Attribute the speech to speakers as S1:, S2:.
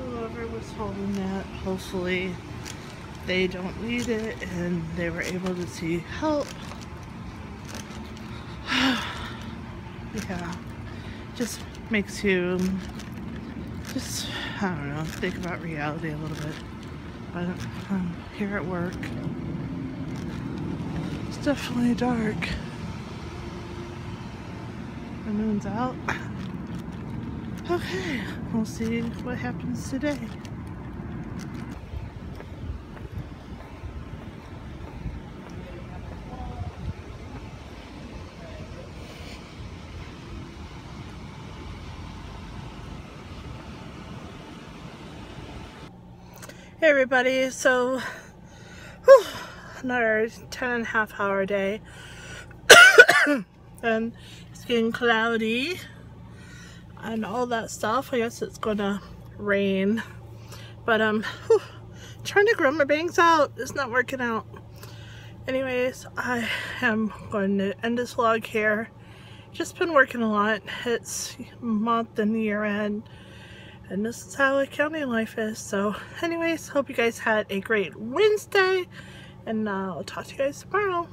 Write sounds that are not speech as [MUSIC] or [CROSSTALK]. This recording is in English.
S1: whoever was holding that, hopefully they don't need it and they were able to see help. [SIGHS] yeah, just makes you just, I don't know, think about reality a little bit. But I'm here at work, it's definitely dark. The moon's out. Okay, we'll see what happens today. Hey everybody, so whew, another 10 and a half hour day. [COUGHS] And it's getting cloudy and all that stuff. I guess it's gonna rain but um whew, trying to grow my bangs out it's not working out anyways I am going to end this vlog here just been working a lot it's month and year end and this is how accounting life is. So anyways, hope you guys had a great Wednesday and uh, I'll talk to you guys tomorrow.